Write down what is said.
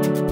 Bye.